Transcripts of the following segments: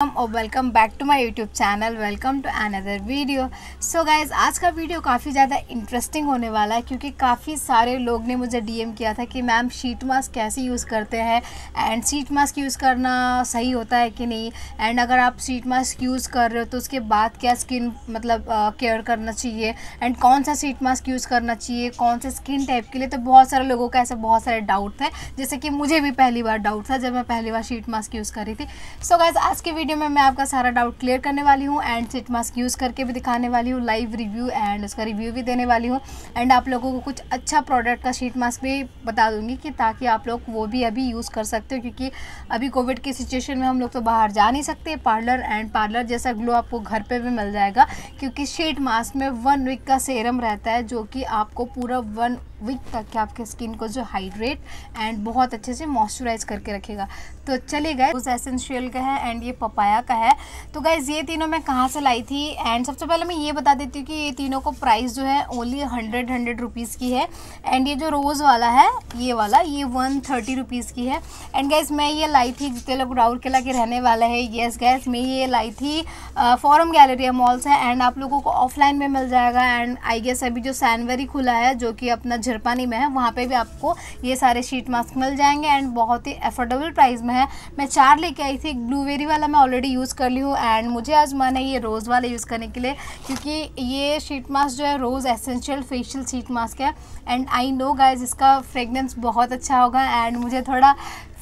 और welcome back to my YouTube channel welcome to another video so guys आज का video काफ़ी ज़्यादा इंटरेस्टिंग होने वाला है क्योंकि काफ़ी सारे लोग ने मुझे डीएम किया था कि मैम शीट मास्क कैसे यूज़ करते हैं? एंड शीट मास्क यूज़ करना सही होता है कि नहीं? एंड अगर आप शीट मास्क यूज़ कर रहे हो तो उसके बाद क्या स्किन मतलब केयर करना चाहिए? एंड कौन सा शीट मास्क यूज़ करना चाहिए? कौन से स्किन टाइप के लिए? तो बहुत सारे लोगों का ऐसे बहुत सारे डाउट थे। जैसे कि मुझे भी पहली बार डाउट था जब मैं पहली बार शीट मास्क यूज़ कर थी। सो so गाइज़ आज की वीडियो में मैं आपका सारा डाउट क्लियर करने वाली हूँ एंड सिट मास्क यूज़ करके भी दिखाने वाली हूँ लाइव रिव्यू एंड उसका रिव्यू भी देने वाली हूँ एंड आप लोगों को कुछ अच्छा प्रोडक्ट का शीट मास्क भी बता दूँगी कि ताकि आप लोग वो भी अभी यूज़ कर सकते हो क्योंकि अभी कोविड की सिचुएशन में हम लोग तो बाहर जा नहीं सकते पार्लर एंड पार्लर जैसा ग्लो आपको घर पर भी मिल जाएगा क्योंकि शीट मास्क में वन वीक का सेरम रहता है जो कि आपको पूरा वन वीक तक के आपके स्किन को जो हाइड्रेट एंड बहुत अच्छे से मॉइस्चराइज करके रखेगा। तो चले गए उस एसेंशियल का है एंड ये पपाया का है। तो गाइज़ ये तीनों मैं कहाँ से लाई थी? एंड सबसे पहले मैं ये बता देती हूँ कि ये तीनों को प्राइस जो है ओनली हंड्रेड हंड्रेड रुपीज़ की है। एंड ये जो रोज़ वाला है, ये वाला, ये वन थर्टी रुपीज़ की है। एंड गैस मैं ये लाई थी जितने लोग राउर किला के रहने वाले हैं। येस गैस मैं ये लाई थी फॉरम गैलरिया मॉल्स है। एंड आप लोगों को ऑफलाइन में मिल जाएगा। एंड आई गेस अभी जो सैनवरी खुला है, जो कि अपना झरपानी में है, वहाँ पे भी आपको ये सारे शीट मास्क मिल जाएँगे। एंड बहुत ही अफोर्डेबल प्राइस में है। मैं चार लेके आई थी ब्लूबेरी वाला मैं ऑलरेडी यूज़ कर ली हूँ एंड मुझे आज मन है ये रोज़ वाला यूज़ करने के लिए क्योंकि ये शीट मास्क जो है rose essential facial sheet mask है एंड आई नो गाइज़ इसका फ्रेगनेंस बहुत अच्छा होगा एंड मुझे थोड़ा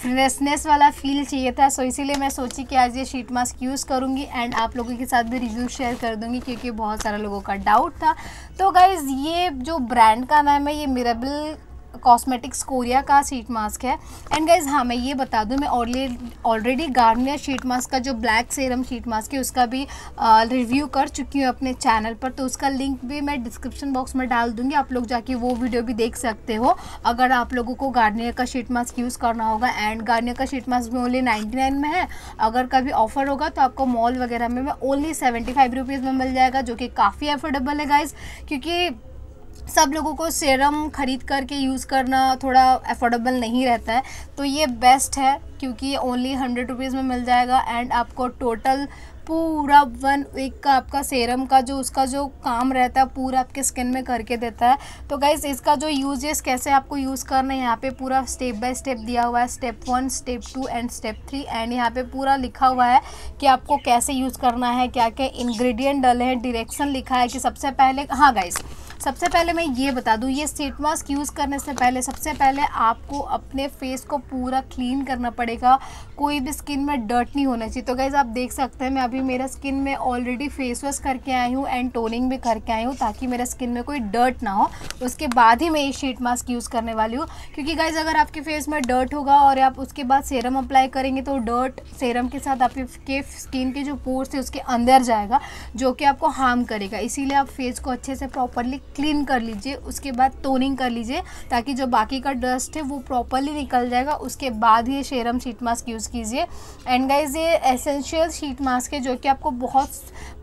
फ्रेशनेस वाला फील चाहिए था सो इसीलिए मैं सोची कि आज ये शीट मास्क यूज़ करूँगी एंड आप लोगों के साथ भी रिव्यू शेयर कर दूँगी क्योंकि बहुत सारे लोगों का डाउट था। तो गाइज़ ये जो ब्रांड का नाम है, ये मिराबल कॉस्मेटिक्स कोरिया का शीट मास्क है. एंड गाइज़ हाँ मैं ये बता दूँ, मैं ऑलरेडी गार्नियर शीट मास्क का जो ब्लैक सेरम शीट मास्क है, उसका भी रिव्यू कर चुकी हूँ अपने चैनल पर. तो उसका लिंक भी मैं डिस्क्रिप्शन बॉक्स में डाल दूँगी, आप लोग जाके वो वीडियो भी देख सकते हो. अगर आप लोगों को गार्नियर का शीट मास्क यूज़ करना होगा एंड गार्नियर का शीट मास्क भी ओनली नाइन्टी नाइन में है, अगर कभी ऑफ़र होगा तो आपको मॉल वगैरह में ओनली सेवेंटी फाइव रुपीज़ में मिल जाएगा, जो कि काफ़ी अफोर्डेबल है गाइज़ क्योंकि सब लोगों को सेरम ख़रीद करके यूज़ करना थोड़ा अफोर्डेबल नहीं रहता है। तो ये बेस्ट है, क्योंकि ओनली हंड्रेड रुपीज़ में मिल जाएगा एंड आपको टोटल पूरा वन वीक का आपका सेरम का जो उसका जो काम रहता है, पूरा आपके स्किन में करके देता है। तो गाइज़ इसका जो यूजेस कैसे आपको यूज़ करना है, यहाँ पे पूरा स्टेप बाय स्टेप दिया हुआ है। Step one step two and step three and यहाँ पे पूरा लिखा हुआ है कि आपको कैसे यूज़ करना है क्या क्या इन्ग्रीडियंट डले हैं। डायरेक्शन लिखा है कि सबसे पहले हाँ गाइज़ सबसे पहले मैं ये बता दूँ, ये स्टेट मास्क यूज़ करने से पहले, सबसे पहले आपको अपने फेस को पूरा क्लीन करना पड़ेगा। कोई भी स्किन में डर्ट नहीं होना चाहिए। तो गैज़ आप देख सकते हैं, मैं अभी मेरा स्किन में ऑलरेडी फेस वॉश करके आई हूँ एंड टोनिंग भी करके आई हूँ, ताकि मेरा स्किन में कोई डर्ट ना हो। उसके बाद ही मैं ये शीट मास्क यूज़ करने वाली हूँ। क्योंकि गाइज़ अगर आपके फेस में डर्ट होगा और आप उसके बाद सेरम अप्लाई करेंगे तो डर्ट सेरम के साथ आपके स्किन के जो पोर्स है उसके अंदर जाएगा, जो कि आपको हार्म करेगा। इसीलिए आप फेस को अच्छे से प्रॉपरली क्लीन कर लीजिए, उसके बाद टोनिंग कर लीजिए, ताकि जो बाकी का डस्ट है वो प्रॉपरली निकल जाएगा। उसके बाद ही शेरम शीट मास्क यूज़ कीजिए। एंड गाइज़ ये एसेंशियल शीट मास्क है जो कि आपको बहुत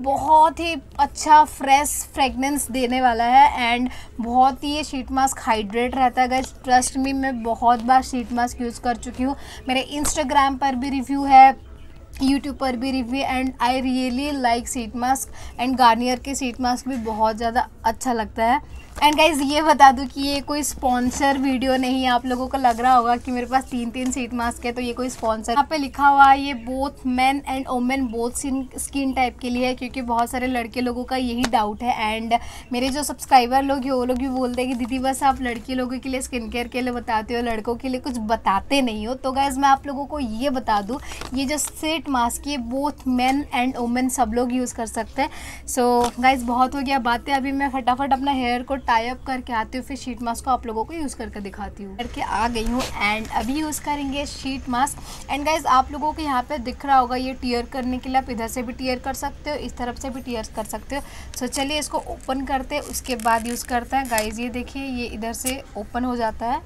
बहुत ही अच्छा फ्रेश फ्रेगनेंस देने वाला है। एंड बहुत ही ये शीट मास्क हाइड्रेट रहता है। गाइज़ ट्रस्ट मी मैं बहुत बार शीट मास्क यूज़ कर चुकी हूँ। मेरे इंस्टाग्राम पर भी रिव्यू है। यूट्यूब पर भी review and I really like sheet mask and Garnier के सीट मास्क भी बहुत ज़्यादा अच्छा लगता है। एंड गाइज़ ये बता दूँ कि ये कोई स्पॉन्सर वीडियो नहीं है आप लोगों को लग रहा होगा कि मेरे पास तीन तीन सीट मास्क है तो ये कोई स्पॉन्सर यहाँ पे लिखा हुआ है, ये both man and women both skin type के लिए है, क्योंकि बहुत सारे लड़के लोगों का यही डाउट है। एंड मेरे जो सब्सक्राइबर लोग हैं, वो लोग भी बोलते हैं कि, दीदी, बस आप लड़के लोगों के लिए स्किन केयर के लिए बताते हो, लड़कों के लिए कुछ बताते नहीं हो। तो गाइज़ मैं आप लोगों को ये बता दूँ, ये जो सीट मास्क ये बोथ मैन एंड वोमेन सब लोग यूज़ कर सकते हैं। सो गाइज़ बहुत हो गया बातें। अभी मैं फटाफट अपना हेयर को टाई अप करके आती हूँ, फिर शीट मास्क को आप लोगों को यूज़ करके दिखाती हूँ। करके आ गई हूँ एंड अभी यूज़ करेंगे शीट मास्क एंड गाइज़ आप लोगों को यहाँ पे दिख रहा होगा ये टीयर करने के लिए आप इधर से भी टीयर कर सकते हो, इस तरफ़ से भी टीयर कर सकते हो। सो चलिए इसको ओपन करते हैं, उसके बाद यूज़ करते हैं। गाइज़ ये देखिए, ये इधर से ओपन हो जाता है।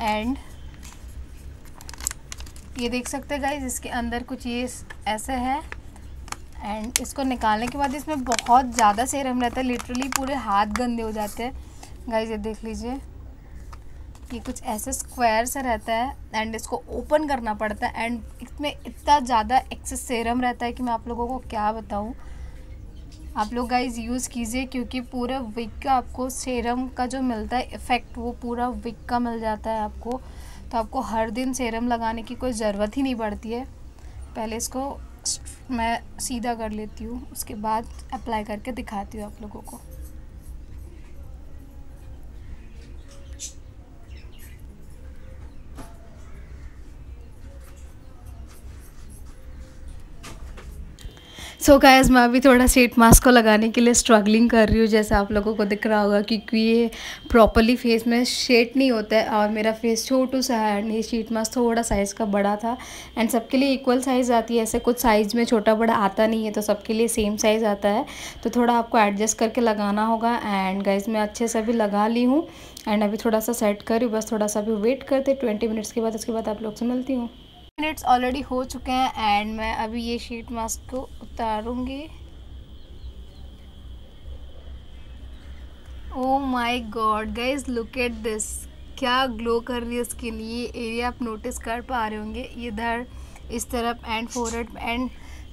एंड ये देख सकते हैं गाइज़ इसके अंदर कुछ ये ऐसे है। एंड इसको निकालने के बाद इसमें बहुत ज़्यादा सेरम रहता है। लिटरली पूरे हाथ गंदे हो जाते हैं। गाइज़ ये देख लीजिए। ये कुछ ऐसे स्क्वायर से रहता है एंड इसको ओपन करना पड़ता है एंड इसमें इतना ज़्यादा एक्सेस सेरम रहता है कि मैं आप लोगों को क्या बताऊँ। आप लोग गाइज़ यूज़ कीजिए क्योंकि पूरा वीक का आपको सेरम का जो मिलता है इफ़ेक्ट वो पूरा वीक का मिल जाता है आपको। तो आपको हर दिन सेरम लगाने की कोई ज़रूरत ही नहीं पड़ती है। पहले इसको मैं सीधा कर लेती हूँ उसके बाद अप्लाई करके दिखाती हूँ आप लोगों को। सो so गाइस मैं अभी थोड़ा शीट मास्क को लगाने के लिए स्ट्रगलिंग कर रही हूँ। जैसे आप लोगों को दिख रहा होगा क्योंकि ये प्रॉपरली फेस में शेट नहीं होता है और मेरा फेस छोटू सा है एंड ये शीट मास्क थोड़ा साइज़ का बड़ा था एंड सबके लिए इक्वल साइज़ आती है। ऐसे कुछ साइज़ में छोटा बड़ा आता नहीं है तो सबके लिए सेम साइज़ आता है। तो थोड़ा आपको एडजस्ट करके लगाना होगा एंड गाइज़ मैं अच्छे से अभी लगा ली हूँ एंड अभी थोड़ा सा सेट करी बस थोड़ा सा अभी वेट करते ट्वेंटी मिनट्स के बाद, उसके बाद आप लोग से मिलती हूँ। मिनट्स ऑलरेडी हो चुके हैं एंड मैं अभी ये शीट मास्क को उतारूँगी। ओ my god guys look at this क्या ग्लो कर रही है स्किन ये एरिया आप नोटिस कर पा रहे होंगे। इधर इस तरफ़ एंड फोरहेड एंड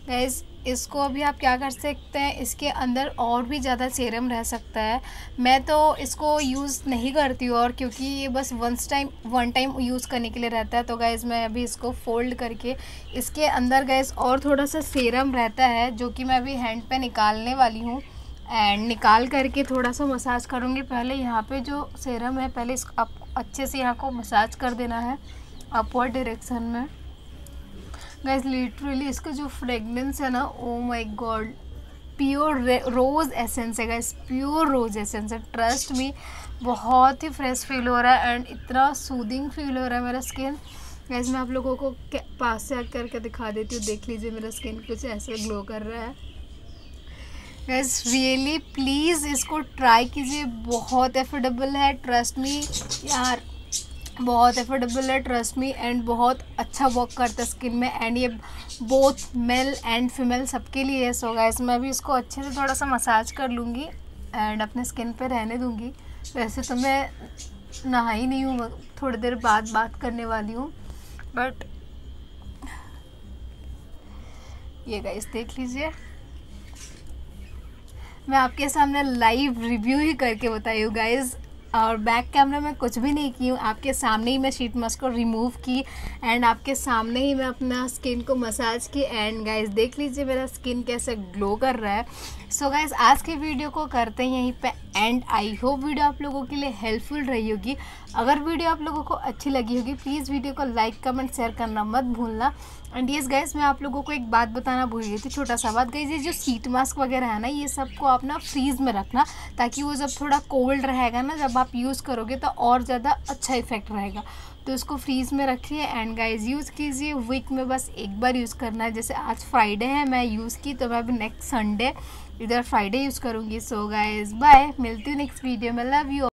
गाइज़ इसको अभी आप क्या कर सकते हैं, इसके अंदर और भी ज़्यादा सेरम रह सकता है। मैं तो इसको यूज़ नहीं करती हूँ और क्योंकि ये बस once time one time use करने के लिए रहता है तो गैस मैं अभी इसको फोल्ड करके इसके अंदर गैस और थोड़ा सा सेरम रहता है, जो कि मैं अभी हैंड पे निकालने वाली हूँ। एंड निकाल करके थोड़ा सा मसाज करूँगी। पहले यहाँ पर जो सेरम है, पहले इस आप अच्छे से यहाँ को मसाज कर देना है अपवर्ड डायरेक्शन में। गाइस लिटरली इसका जो फ्रेगनेंस है ना ओ my god pure rose essence है गाइस प्योर रोज़ एसेंस है. ट्रस्ट मी बहुत ही फ्रेश फील हो रहा है एंड इतना सूदिंग फील हो रहा है मेरा स्किन गैस मैं आप लोगों को पास से आकर करके दिखा देती हूँ. देख लीजिए मेरा स्किन कुछ ऐसे ग्लो कर रहा है. गैस रियली प्लीज़ इसको ट्राई कीजिए. बहुत एफोर्डेबल है. ट्रस्ट मी यार बहुत एफोर्डेबल है ट्रस्ट मी एंड बहुत अच्छा वर्क करता है स्किन में एंड ये बोथ मेल एंड फीमेल सबके लिए है. सो गाइस मैं भी इसको अच्छे से थोड़ा सा मसाज कर लूँगी एंड अपने स्किन पे रहने दूँगी. वैसे तो मैं नहा ही नहीं हूँ, थोड़ी देर बाद बात करने वाली हूँ बट ये गाइस देख लीजिए. मैं आपके सामने लाइव रिव्यू ही करके बताई हूँ गाइज़ और बैक कैमरा में कुछ भी नहीं की हूँ। आपके सामने ही मैं शीट मास्क को रिमूव की एंड आपके सामने ही मैं अपना स्किन को मसाज की एंड गाइस देख लीजिए मेरा स्किन कैसे ग्लो कर रहा है। सो so गाइस आज की वीडियो को करते हैं यहीं पे एंड आई होप वीडियो आप लोगों के लिए हेल्पफुल रही होगी। अगर वीडियो आप लोगों को अच्छी लगी होगी प्लीज़ वीडियो को लाइक कमेंट शेयर करना मत भूलना। एंड येस गाइस मैं आप लोगों को एक बात बताना भूल गई थी, छोटा सा बात। गाइस ये जो सीट मास्क वगैरह है ना, ये सबको आप ना फ्रीज़ में रखना, ताकि वो जब थोड़ा कोल्ड रहेगा ना, जब आप यूज़ करोगे तो और ज़्यादा अच्छा इफ़ेक्ट रहेगा। तो इसको फ्रीज़ में रखिए एंड गाइज़ यूज़ कीजिए। वीक में बस एक बार यूज़ करना है। जैसे आज फ्राइडे है, मैं यूज़ की तो मैं अभी नेक्स्ट संडे इधर फ्राइडे यूज़ करूँगी। सो गाइज़ बाय मिलती हूँ नेक्स्ट वीडियो में। Love you